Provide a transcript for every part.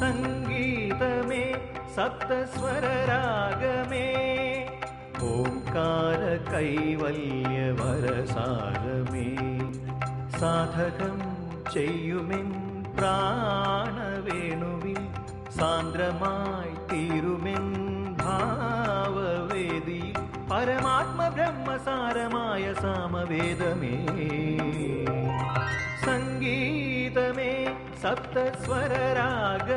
सङ्गीतमे सप्तस्वररागमे ओङ्कारकैवल्यवरसारमे साधकं चेयुमिन् प्राणवेणुमि सान्द्रमाय् तीरुमिन् भाववेदि परमात्मब्रह्मसारमाय सामवेदमे। सप्तस्वररागमे राग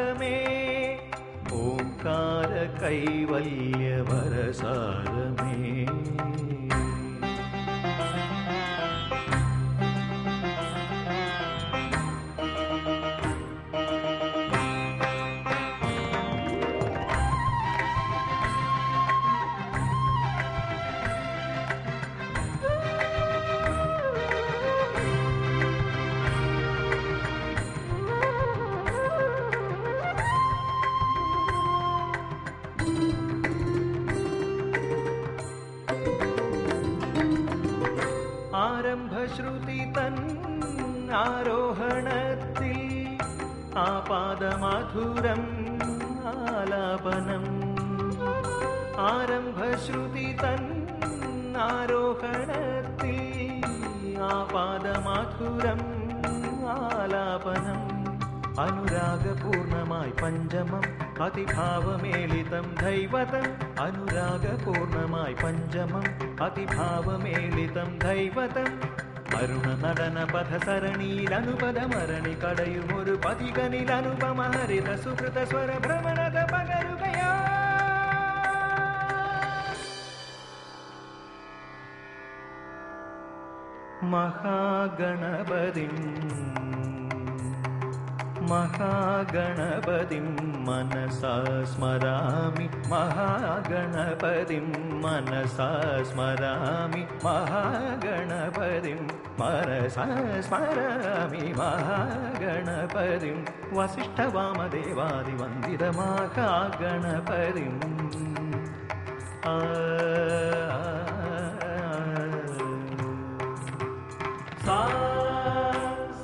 मे ആരോഹണത്തിൽ ആപാദമധുരം ആലാപനം. ആരംഭശ്രുതി തൻ ആരോഹണത്തിൽ ആപാദമാധുരം ആലാപനം. അനുരാഗപൂർണമായി പഞ്ചമം അതിഭാവമേളിതം ദൈവതം. അനുരാഗപൂർണമായി പഞ്ചമം അതിഭാവമേളിതം ദൈവതം. ಅರುಣ ನಡನ ಪಥ ಸರಣೀಲನುಪದ ಮರಣಿ ಕಡೆಯುಮುರು ಪದಿಗನಿಲನುಪಮ ಹರಿತ ಸುಕೃತ ಸ್ವರ ಭ್ರಮಣದ ಪಗರುಗಯ. ಮಹಾಗಣಪತಿಂ മഹാഗണപതിം മനസാ സ്മരാമി മഹാഗണപതിം മനസാ സ്മരാമി മഹാഗണപതിം മനസാ സ്മരാമി മഹാഗണപതിം വസിഷ്ഠവാമദേവാദിവന്ദിത മഹാഗണപതിം. ആ sa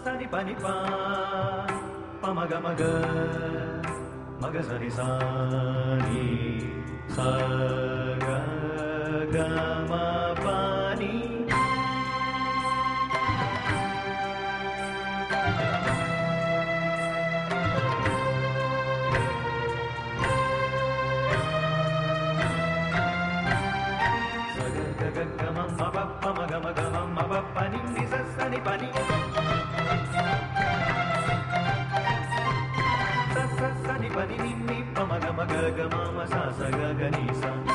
sa ni मग मग मग सरि सारी स सा स शग सा।